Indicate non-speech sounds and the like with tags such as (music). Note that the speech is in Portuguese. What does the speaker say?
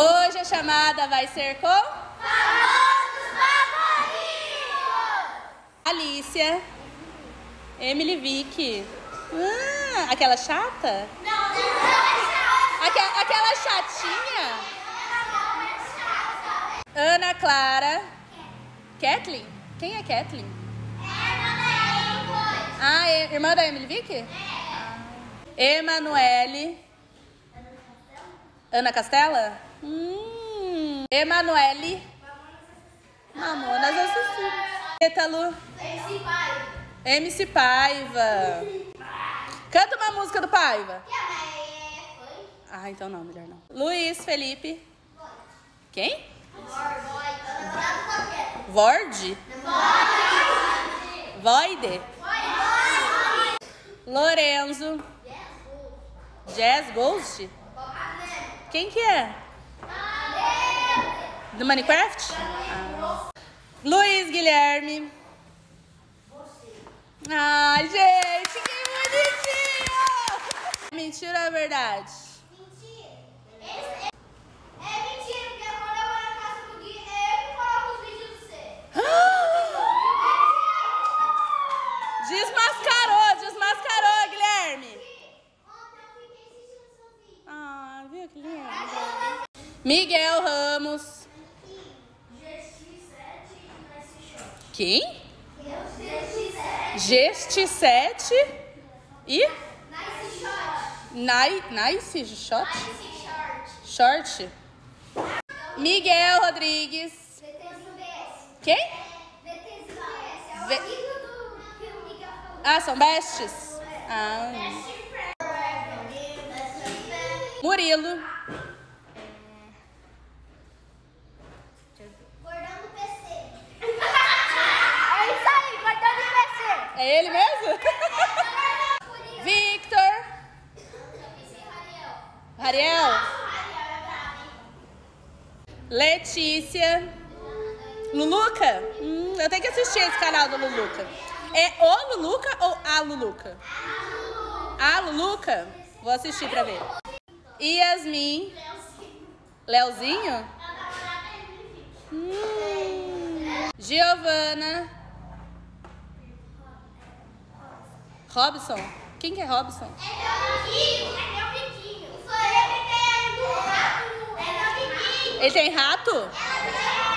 Hoje a chamada vai ser com Famosos favoritos! Alicia, Emily Vick. Ah, aquela chata? Não, não é chata. Aque- aquela chatinha? Não é. Ana Clara. Kathleen? Quem é Kathleen? É, Ah, é irmã da Emily Vick? Emanuele. Ana Castela? Hum. Emanuele. Mamonas Assassinas. Ítalo. Esse pai. MC Paiva. Canta uma música do Paiva. Foi? Ah, então não, melhor não. Luiz Felipe. Quem? Vord? Voide? Lorenzo. Jazz Ghost? Quem que é? Do Minecraft? Ah. Luiz Guilherme. Ai, gente, que bonitinho! Mentira ou é verdade? Mentira. Esse é... é mentira, porque quando eu na casa do Gui, é eu que coloco os vídeos do você. Desmascarou, desmascarou, Guilherme. Eu. Ah, viu que lindo? Miguel Ramos. Quem? GX7 Geste7 e short. Nai, Nice Shot? Short. Miguel Rodrigues. Quem? V-. Ah, são bestes? Ah. Murilo. É ele mesmo? (laughs) Victor. Ariel. Letícia. Luluca? Hum, eu tenho que assistir esse canal do Luluca. É o Luluca ou a Luluca? A Luluca? Vou assistir pra ver. Yasmin. Leozinho? Hum. Giovana. Robson? Quem que é Robson? É meu amiguinho, é meu amiguinho. Sou eu que tenho um rato. É meu amiguinho. Ele tem rato? Ela